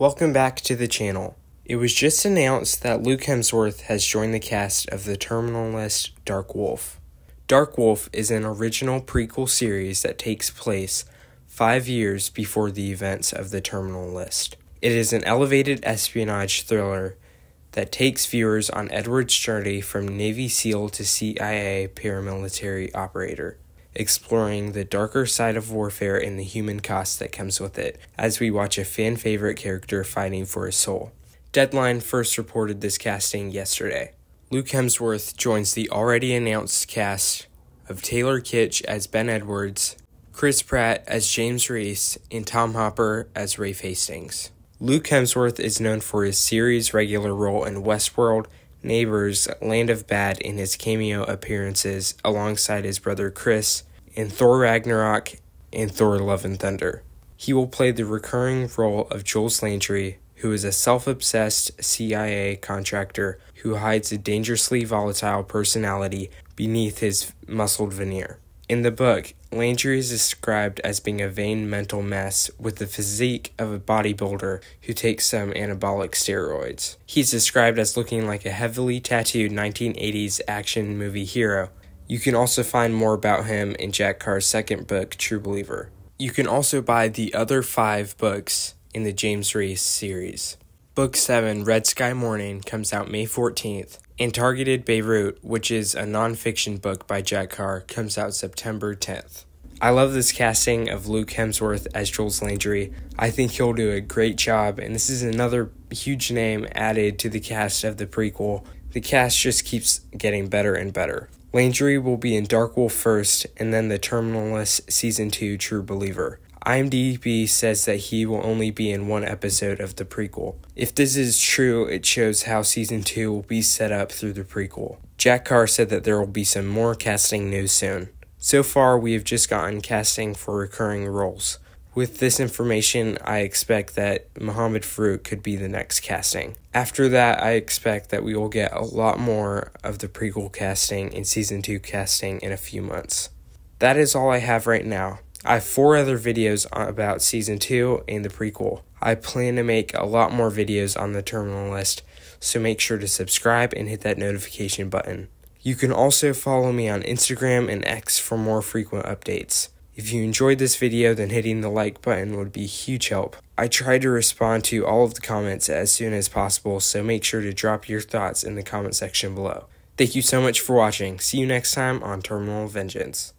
Welcome back to the channel. It was just announced that Luke Hemsworth has joined the cast of the Terminal List Dark Wolf. Dark Wolf is an original prequel series that takes place five years before the events of the Terminal List. It is an elevated espionage thriller that takes viewers on Edward's journey from Navy SEAL to CIA paramilitary operator, exploring the darker side of warfare and the human cost that comes with it, as we watch a fan favorite character fighting for his soul. Deadline first reported this casting yesterday. Luke Hemsworth joins the already announced cast of Taylor Kitsch as Ben Edwards, Chris Pratt as James Reece, and Tom Hopper as Rafe Hastings. Luke Hemsworth is known for his series regular role in Westworld, Neighbors, Land of Bad, and his cameo appearances alongside his brother Chris in Thor Ragnarok and Thor Love and Thunder. He will play the recurring role of Jules Landry, who is a self obsessed CIA contractor who hides a dangerously volatile personality beneath his muscled veneer. In the book, Landry is described as being a vain mental mess with the physique of a bodybuilder who takes some anabolic steroids. He's described as looking like a heavily tattooed 1980s action movie hero. You can also find more about him in Jack Carr's second book, True Believer. You can also buy the other five books in the James Reece series. Book 7, Red Sky Mourning, comes out May 14th, and Targeted Beirut, which is a nonfiction book by Jack Carr, comes out September 10th. I love this casting of Luke Hemsworth as Jules Landry. I think he'll do a great job, and this is another huge name added to the cast of the prequel. The cast just keeps getting better and better. Landry will be in Dark Wolf first, and then the Terminal List Season 2 True Believer. IMDb says that he will only be in one episode of the prequel. If this is true, it shows how season 2 will be set up through the prequel. Jack Carr said that there will be some more casting news soon. So far, we have just gotten casting for recurring roles. With this information, I expect that Muhammad Farouk could be the next casting. After that, I expect that we will get a lot more of the prequel casting and season 2 casting in a few months. That is all I have right now. I have four other videos about season 2 and the prequel. I plan to make a lot more videos on the terminal list, so make sure to subscribe and hit that notification button. You can also follow me on Instagram and X for more frequent updates. If you enjoyed this video, then hitting the like button would be huge help. I try to respond to all of the comments as soon as possible, so make sure to drop your thoughts in the comment section below. Thank you so much for watching. See you next time on Terminal Vengeance.